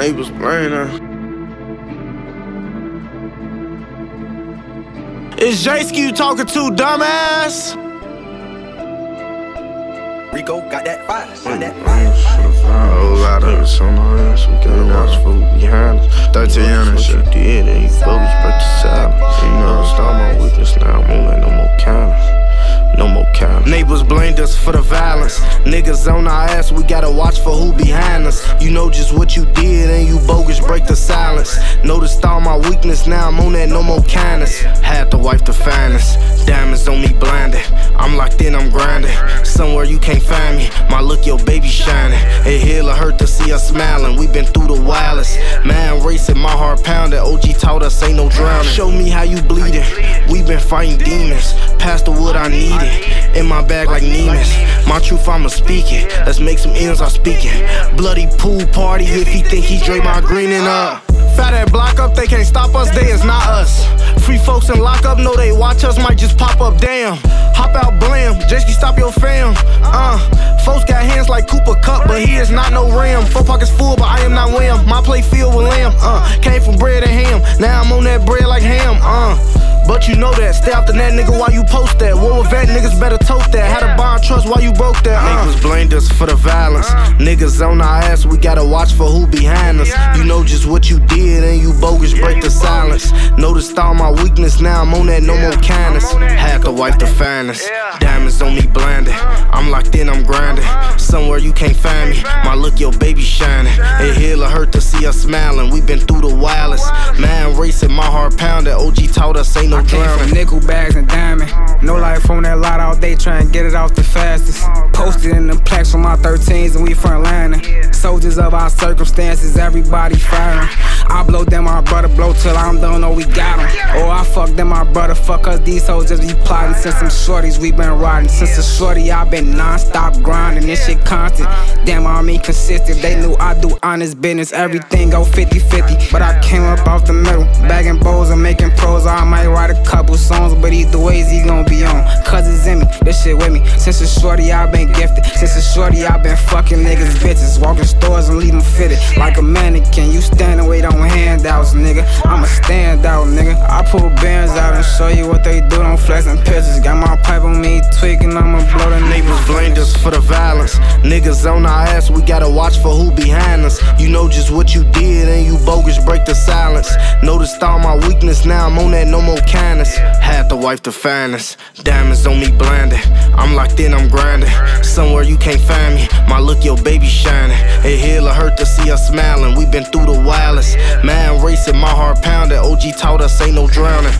Neighbors brain It's Jaiskee you talking to, dumbass? Rico got that fire, got that fire. A whole lot of us on our ass, we gotta watch for who behind us. 13 and shit did, and you focus Us for the violence. Niggas on our ass, we gotta watch for who behind us. You know just what you did, and you bogus break the silence. Noticed all my weakness, now I'm on that no more kindness. Had to wipe the finest. Diamonds on me blinded. I'm locked in, I'm grinding. Somewhere you can't find me. My look, your baby shining. It heal or hurt to see us smiling. We been through the wildest. Man heart pounding. OG taught us ain't no drowning. Show me how you bleeding. We been fighting demons. Past the wood I needed. In my bag like Nemus. My truth, I'ma speak it. Let's make some ends, I'm speaking. Bloody pool party if he think he my greening up. Fat that block up, they can't stop us, they is not us. Free folks in lockup, know they watch us, might just pop up, damn. Hop out, blam, Jaiskee, stop your fam. Uh, Four pockets full, but I am not Wham. My plate filled with lamb. Uh, came from bread and ham, now I'm on that bread like ham. Uh. But you know that. Stay after that nigga while you post that. War with that niggas better toast that. Had to bond trust while you broke that. Uh. Niggas blamed us for the violence. Uh. Niggas on our ass, we gotta watch for who behind us. You know just what you did and you bogus break the silence. Noticed all my weakness, now I'm on that no more kindness. Had to wipe the finest. Diamonds on me blinded. Uh. I'm locked in, I'm grinding. Uh. Somewhere you can't find me. My look, your baby shining. It heal or hurt to see us smiling. We been through the wildest. Man racing, my heart pounding. OG taught us ain't no I nickel bags and diamond. No life on that lot all day, trying to get it off the fastest. Posted in the plaques from my 13s and we front lining. Soldiers of our circumstances, everybody firing. I blow them, our brother blow till I'm done, oh we got them. Oh, I fuck them, my brother fuck us, these soldiers be plotting. Since some shorties, we been riding. Since a shorty, I been non-stop grinding, this shit constant. Damn, I mean consistent, they knew I do honest business. Everything go 50-50, but I came up off the middle. Bagging bowls and making pros, I might write a couple songs, but either ways he gon' be on. Cause it's in me, this shit with me. Since a shorty, I been gifted. Since a shorty, I been fucking niggas, bitches. Walking stores and leave them fitted. Like a mannequin, you stand and wait on handouts, nigga. I'm a standout, nigga. I pull bands out and show you what they do. And pictures. Got my pipe on me tweaking, I'ma blow the neighbors. blamed us for the violence. Niggas on our ass, we gotta watch for who behind us. You know just what you did and you bogus break the silence. Noticed all my weakness, now I'm on that no more kindness. Had to wipe the finest. Diamonds on me blinded. I'm locked in, I'm grinding. Somewhere you can't find me. My look, your baby shining. It heal or hurt to see us smiling. We been through the wildest. Man racing, my heart pounding. OG taught us ain't no drowning.